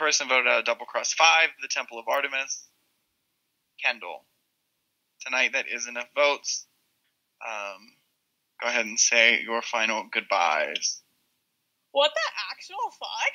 person voted out Double Cross 5, The Temple of Artemis. Kendyl. Tonight, that is enough votes. Um, go ahead and say your final goodbyes. What the actual fuck?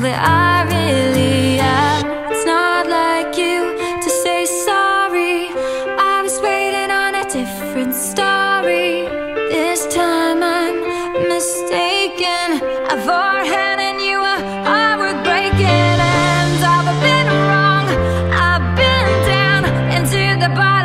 That I really am. It's not like you to say sorry. I was waiting on a different story. This time I'm mistaken. I've you a heart breaking I've been wrong. I've been down into the bottom.